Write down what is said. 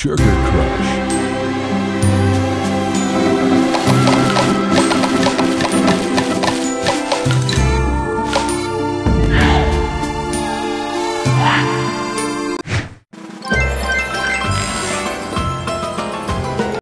Sugar Crush.